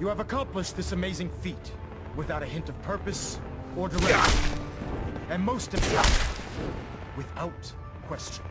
You have accomplished this amazing feat without a hint of purpose or direction. And most of all, without question.